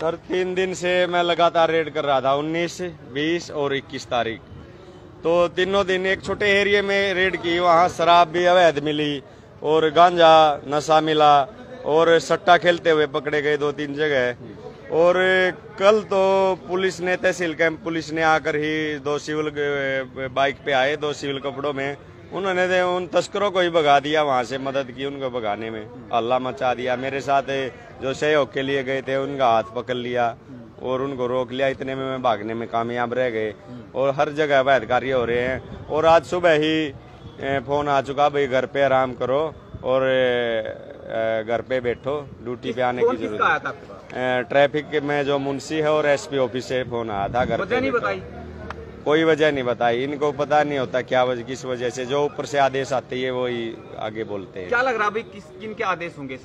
Sir तीन दिन से मैं लगातार रेड कर रहा था 19, 20 और 21 तारीख। तो तीनों दिन एक छोटे एरिया में रेड की वहाँ शराब भी अवैध मिली और गांजा नशा मिला और सट्टा खेलते हुए पकड़े गए दो तीन जगह। और कल तो पुलिस ने तहसील कैंप पुलिस ने आकर ही दो सिविल बाइक पे आए दो सिविल कपड़ों में। उन्होंने दे उन तस्करों को ही भगा दिया वहाँ से मदद की उनको भगाने में। अल्लाह मचा दिया। मेरे साथ जो सहयोग के लिए गए थे उनका हाथ पकड़ लिया और उनको रोक लिया। इतने में मैं भागने में कामयाब रह गए और हर जगह अवैध कार्य हो रहे हैं। और आज सुबह ही फ़ोन आ चुका भाई घर पे आराम करो और घर पे बैठो ड्यूटी पे आने की ज़रूरत ट्रैफ़िक में जो मुंशी है और एसपी ऑफ़िस से फ़ोन आया था घर पे नहीं बताई। कोई वजह नहीं बताई। इनको पता नहीं होता क्या वजह किस वजह से। जो ऊपर से आदेश आते है वो ही आगे बोलते हैं। क्या लग रहा है किस किन के आदेश होंगे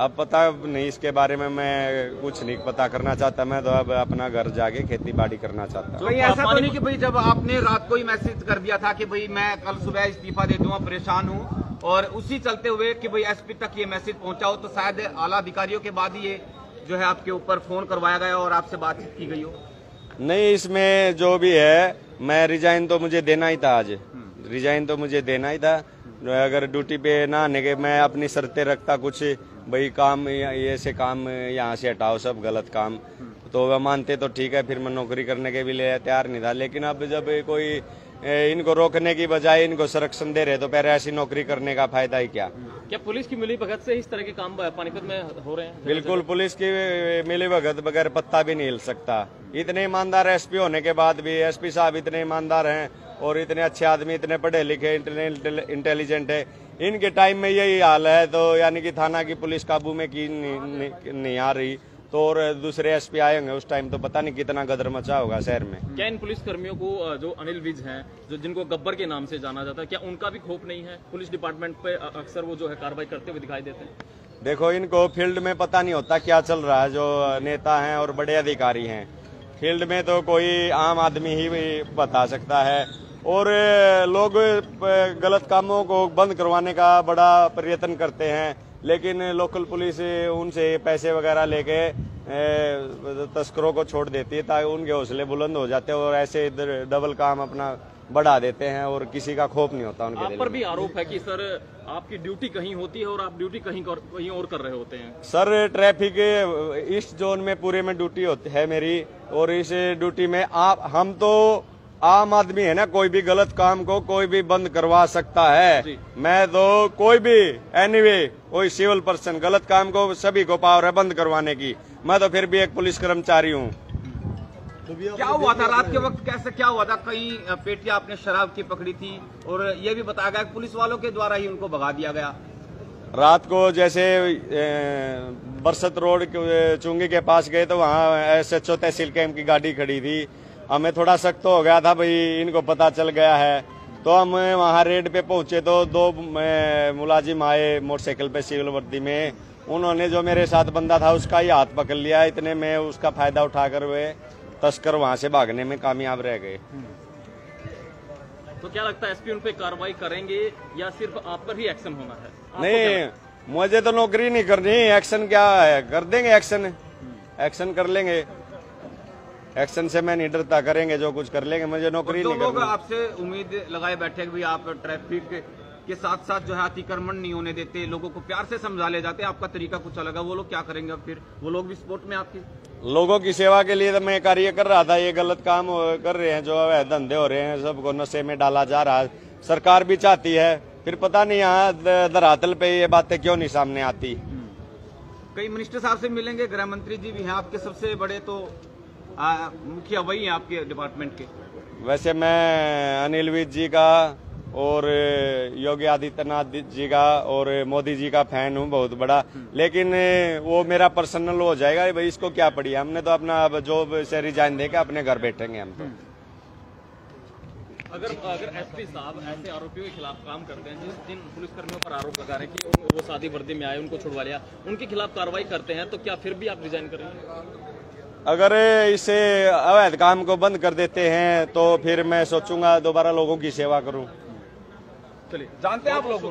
अब पता नहीं इसके बारे में मैं कुछ नहीं पता करना चाहता। मैं तो अब अपना घर जाके खेती बाड़ी करना चाहता हूँ। ऐसा तो नहीं कि भाई जब आपने रात को ही मैसेज कर दिया था कि भाई मैं कल सुबह इस्तीफा दे दूँगा परेशान हूँ और उसी चलते हुए कि भाई एसपी तक ये मैसेज पहुँचा हो तो शायद आला अधिकारियों के बाद ही ये जो है आपके ऊपर फ़ोन करवाया गया और आपसे बातचीत की गई हो। नहीं इसमें जो भी है मैं रिजाइन तो मुझे देना ही था आज। रिजाइन तो मुझे देना ही था। अगर ड्यूटी पे ना आने के मैं अपनी शर्तें रखता कुछ भाई काम ये से काम यहाँ से हटाओ सब गलत काम। तो वह मानते तो ठीक है फिर मैं नौकरी करने के भी लिए तैयार नहीं था। लेकिन अब जब कोई इनको रोकने की बजाय इनको संरक्षण दे रहे तो पहले ऐसी नौकरी करने का फ़ायदा ही क्या? क्या पुलिस की मिली भगत से इस तरह के काम पानीपत में हो रहे हैं? बिल्कुल पुलिस की मिली भगत बगैर पत्ता भी नहीं हिल सकता। इतने ईमानदार एसपी होने के बाद भी एसपी साहब इतने ईमानदार हैं और इतने अच्छे आदमी इतने पढ़े लिखे इंटेलिजेंट है। इनके टाइम में यही हाल है तो यानी कि थाना की पुलिस काबू में की नहीं, नहीं, नहीं आ रही। तो और दूसरे एसपी आए होंगे उस टाइम तो पता नहीं कितना गदर मचा होगा शहर में। क्या इन पुलिस कर्मियों को जो अनिल विज हैं जो जिनको गब्बर के नाम से जाना जाता है क्या उनका भी खोप नहीं है? पुलिस डिपार्टमेंट पे अक्सर वो जो है कार्रवाई करते हुए दिखाई देते हैं। देखो इनको फ़ील्ड में पता नहीं होता क्या चल रहा है जो नेता हैं और बड़े अधिकारी हैं। फ़ील्ड में तो कोई आम आदमी ही बता सकता है। और लोग गलत कामों को बंद करवाने का बड़ा प्रयत्न करते हैं। लेकिन लोकल पुलिस उनसे पैसे वगैरह लेके तस्करों को छोड़ देती है ताकि उनके हौसले बुलंद हो जाते हैं और ऐसे इधर डबल काम अपना बढ़ा देते हैं और किसी का खोफ नहीं होता उनके आप पर भी आरोप है कि सर आपकी ड्यूटी कहीं होती है और आप ड्यूटी कहीं कर, कहीं और कर रहे होते हैं? सर ट्रैफ़िक इस जोन में पूरे में ड्यूटी होती है मेरी और इस ड्यूटी में आप हम तो आम आदमी है ना कोई भी गलत काम को कोई भी बंद करवा सकता है। मैं तो कोई भी एनीवे anyway, कोई सिविल पर्सन गलत काम को सभी को पावर है बंद करवाने की। मैं तो फिर भी एक पुलिस कर्मचारी हूँ। तो क्या हुआ था रात के वक्त? कैसे क्या हुआ था? कई पेटिया आपने शराब की पकड़ी थी और ये भी बताया गया पुलिस वालों के द्वारा ही उनको भगा दिया गया। रात को जैसे बरसत रोड चुंगी के पास गए तो वहाँ एस एच ओ तहसील कैंप की गाड़ी खड़ी थी। हमें थोड़ा सख्त हो गया था भाई इनको पता चल गया है। तो हम वहाँ रेड पे पहुँचे तो दो मुलाजिम आए मोटरसाइकिल पे सिविल वर्दी में। उन्होंने जो मेरे साथ बंदा था उसका ही हाथ पकड़ लिया। इतने में उसका फ़ायदा उठाकर वे तस्कर वहाँ से भागने में कामयाब रह गए। तो क्या लगता है एसपी उन पे कार्रवाई करेंगे या सिर्फ़ आप पर ही एक्शन होना है? नहीं मुझे तो नौकरी नहीं करनी। एक्शन क्या है? कर देंगे एक्शन। एक्शन कर लेंगे। एक्शन से मैं निडरता करेंगे जो कुछ कर लेंगे मुझे नौकरी नहीं लोग आपसे उम्मीद लगाए बैठे भी आप ट्रैफ़िक के साथ साथ जो है अतिक्रमण नहीं होने देते लोगों को प्यार से समझा ले जाते आपका तरीका कुछ अलग है वो लोग क्या करेंगे फिर? वो लोग भी सपोर्ट में आपकी। लोगों की सेवा के लिए तो मैं कार्य कर रहा था ये गलत काम कर रहे हैं जो है धंधे हो रहे हैं सबको नशे में डाला जा रहा है। सरकार भी चाहती है फिर पता नहीं यहाँ धरातल पे ये बातें क्यों नहीं सामने आती? कई मिनिस्टर साहब से मिलेंगे गृह मंत्री जी भी हैं आपके सबसे बड़े तो मुखिया वही है आपके डिपार्टमेंट के। वैसे मैं अनिल विज जी का और योगी आदित्यनाथ जी का और मोदी जी का फ़ैन हूँ बहुत बड़ा। लेकिन वो मेरा पर्सनल हो जाएगा भाई इसको क्या पड़ी हमने तो अपना जॉब से रिजाइन देकर अपने घर बैठेंगे हम तो। अगर अगर एसपी साहब ऐसे आरोपियों के खिलाफ काम करते हैं जिस जिन पुलिसकर्मियों पर आरोप लगा रहे हैं कि वो शादी वर्दी में आए उनको छुड़वा लिया उनके खिलाफ कार्रवाई करते हैं तो क्या फिर भी आप रिजाइन करेंगे? अगर इसे अवैध काम को बंद कर देते हैं तो फिर मैं सोचूँगा दोबारा लोगों की सेवा करूँ। चलिए, जानते हैं आप लोग